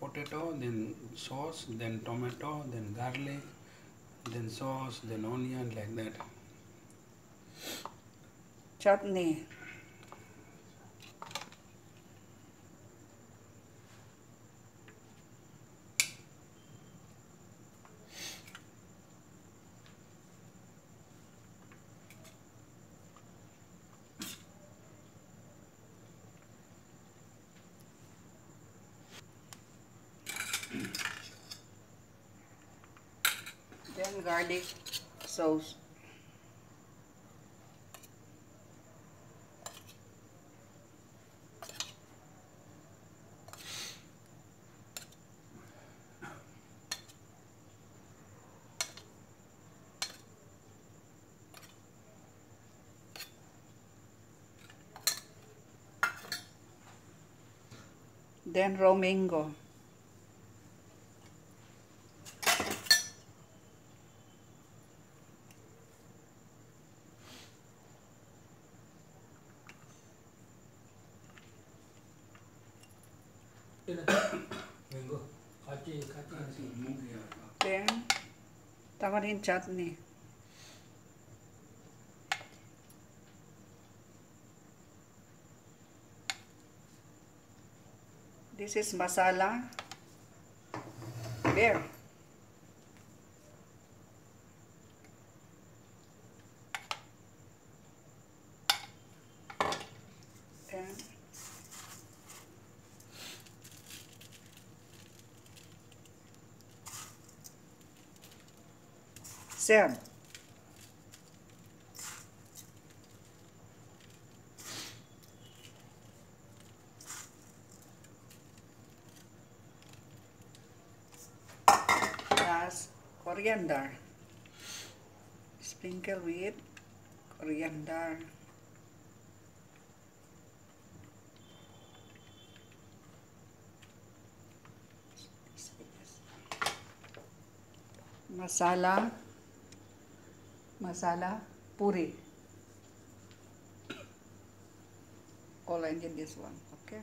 Potato, then sauce, then tomato, then garlic, then sauce, then onion, like that. Chutney. Garlic sauce. Then romingo. Ini, Then tamarind chutney. This is masala. There. Seb. Plus coriander. Sprinkle with coriander. Masala. Masala puri. All need this one, okay?